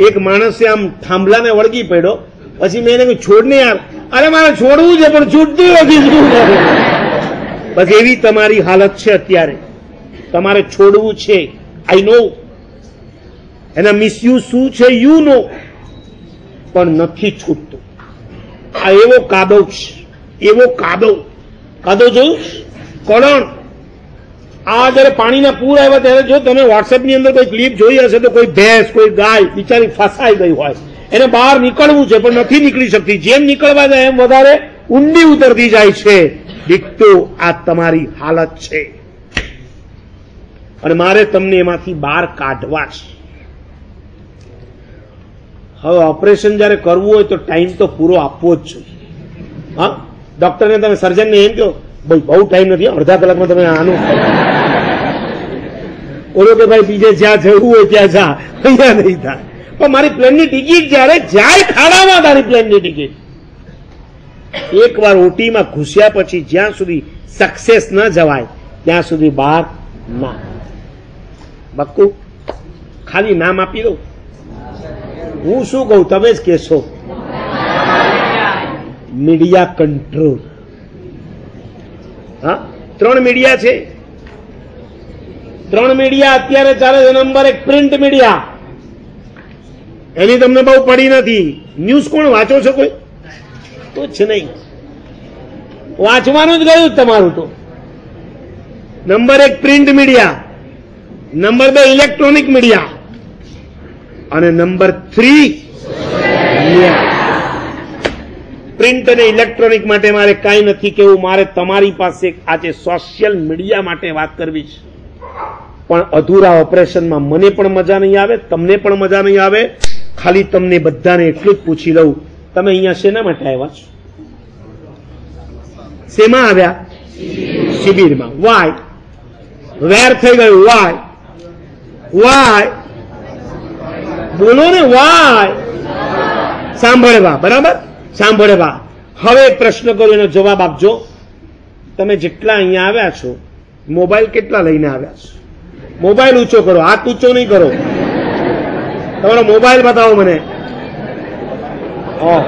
એક માણસે આમ થાંભલાને વળગી પડ્યો. પછી મેં એને કહ્યું, છોડ ને યાર. અરે, મારે છોડવું છે, પણ છૂટતું નથી બસ એવી તમારી હાલત છે અત્યારે. તમારે છોડવું છે. આઈ નો એના મિસયુઝ શું છે? યુ નો પણ નથી છૂટતું. આ એવો કાદવ છે. એવો કાદવ. કાદવ જોયું? કળણ આ જયારે પાણીના પૂર આવ્યા ત્યારે જો તમે વોટ્સએપની અંદર કોઈ ક્લિપ જોઈ હશે તો કોઈ ભેંસ, કોઈ ગાય બિચારી ફસાઈ ગઈ હોય. એને બહાર નીકળવું છે પણ નથી નીકળી શકતી. જેમ નીકળવા જાય એમ વધારે ઊંડી ઉતરતી જાય છે. દીકતો, આ તમારી હાલત છે. અને મારે તમને એમાંથી બહાર કાઢવા છે. હવે ઓપરેશન જ્યારે કરવું હોય તો ટાઈમ તો પૂરો આપવો જ જોઈએ. હા? ડોક્ટરને તમે સર્જનને એમ કહો, ભાઈ, બહુ ટાઈમ નથી, અડધા કલાકમાં તમે આનું ઓલો કે ભાઈ બીજે જ્યાં જવું હોય ત્યાં જા. અહીંયા નહીં થાય પણ મારી પ્લેનની ટિકિટ જ્યારે જાય ખાડામાં તારી પ્લેનની ટિકિટ. એકવાર ઓટીમાં ઘૂસ્યા પછી જ્યાં સુધી સક્સેસ ન જવાય, ત્યાં સુધી બહાર ના. બક્કુ, ખાલી નામ આપી દઉં. હું શું કહું, તમે જ કહેશો. Media control. હા, ત્રણ મીડિયા છે. ત્રણ મીડિયા અત્યારે ચાલે છે. નંબર એક પ્રિન્ટ મીડિયા એની તમને બહુ પડી નથી. ન્યૂઝ કોણ વાંચો છો કોઈ? તો જ નહીં. વાંચવાનું જ ગયું તમારું તો. નંબર એક પ્રિન્ટ મીડિયા નંબર બે ઇલેક્ટ્રોનિક મીડિયા અને નંબર થ્રી પ્રિન્ટ અને ઇલેક્ટ્રોનિક માટે મારે કાંઈ નથી કેવું મારે તમારી પાસે આજે સોશિયલ મીડિયા માટે વાત કરવી છે. પણ અધૂરા ઓપરેશનમાં મને પણ મજા નહીં આવે, તમને પણ મજા નહીં આવે. ખાલી તમને બધાને એટલું જ પૂછી લઉં. તમે અહીંયા શેના માટે આવ્યા છો? શેમાં આવ્યા? શિબિરમાં. વાય વેર થઈ ગયું? વાય વાય બોલો ને વાય સાંભળવા, બરાબર? સાંભળવા. હવે પ્રશ્ન કરો, એનો જવાબ આપજો. તમે જેટલા અહીંયા આવ્યા છો, મોબાઈલ કેટલા લઈને આવ્યા છો? મોબાઈલ ઊંચો કરો હાથ ઊંચો નહીં કરો. તમારો મોબાઈલ બતાવો મને. ઓહ